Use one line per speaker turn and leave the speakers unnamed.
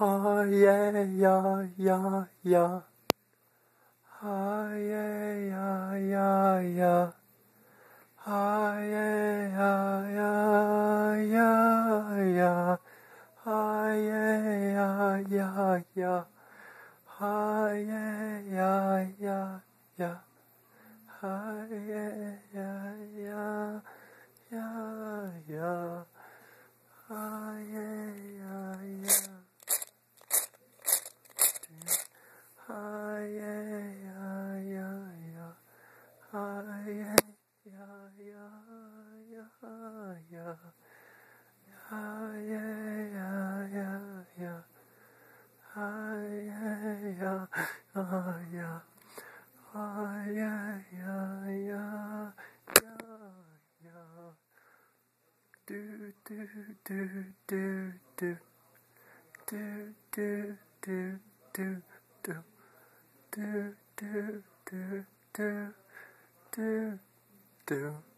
Ah yeah yeah yeah yeah. Ah yeah yeah yeah yeah. Ah yeah yeah yeah yeah yeah. Ah yeah yeah yeah yeah. Ah yeah yeah yeah yeah. Ah yeah yeah yeah, yeah, yeah, yeah, yeah. Ah, yeah, yeah, yeah, yeah. Ah, yeah, yeah, ah, yeah. Ah, yeah, yeah, yeah, yeah, yeah. Do, do, do, do, do. Do, do, do, do, do. Do, do, do, do do do